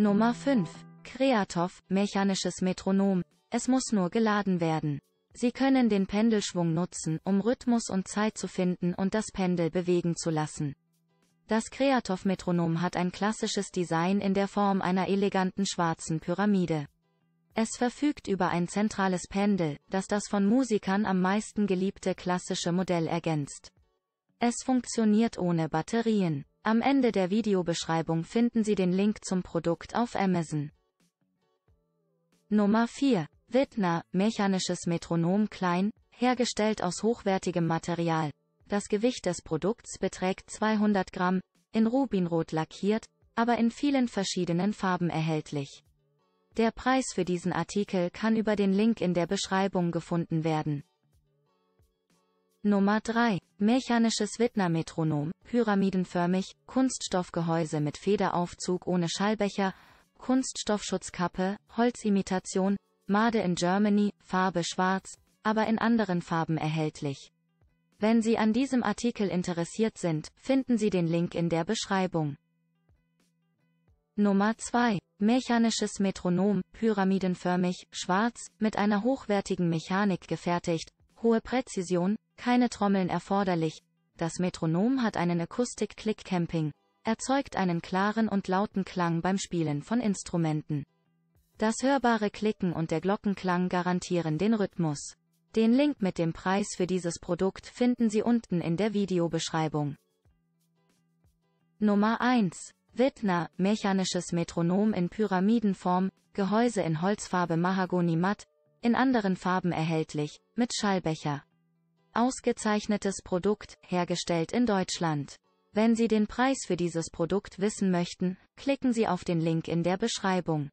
Nummer 5. Kreatov, mechanisches Metronom. Es muss nur geladen werden. Sie können den Pendelschwung nutzen, um Rhythmus und Zeit zu finden und das Pendel bewegen zu lassen. Das Kreatov-Metronom hat ein klassisches Design in der Form einer eleganten schwarzen Pyramide. Es verfügt über ein zentrales Pendel, das das von Musikern am meisten geliebte klassische Modell ergänzt. Es funktioniert ohne Batterien. Am Ende der Videobeschreibung finden Sie den Link zum Produkt auf Amazon. Nummer 4. Wittner, mechanisches Metronom klein, hergestellt aus hochwertigem Material. Das Gewicht des Produkts beträgt 200 Gramm, in Rubinrot lackiert, aber in vielen verschiedenen Farben erhältlich. Der Preis für diesen Artikel kann über den Link in der Beschreibung gefunden werden. Nummer 3. Mechanisches Wittner-Metronom, pyramidenförmig, Kunststoffgehäuse mit Federaufzug ohne Schallbecher, Kunststoffschutzkappe, Holzimitation, Made in Germany, Farbe schwarz, aber in anderen Farben erhältlich. Wenn Sie an diesem Artikel interessiert sind, finden Sie den Link in der Beschreibung. Nummer 2. Mechanisches Metronom, pyramidenförmig, schwarz, mit einer hochwertigen Mechanik gefertigt, hohe Präzision, keine Trommeln erforderlich. Das Metronom hat einen Akustik-Click-Camping, erzeugt einen klaren und lauten Klang beim Spielen von Instrumenten. Das hörbare Klicken und der Glockenklang garantieren den Rhythmus. Den Link mit dem Preis für dieses Produkt finden Sie unten in der Videobeschreibung. Nummer 1. Wittner, mechanisches Metronom in Pyramidenform, Gehäuse in Holzfarbe Mahagoni matt, in anderen Farben erhältlich, mit Schallbecher. Ausgezeichnetes Produkt, hergestellt in Deutschland. Wenn Sie den Preis für dieses Produkt wissen möchten, klicken Sie auf den Link in der Beschreibung.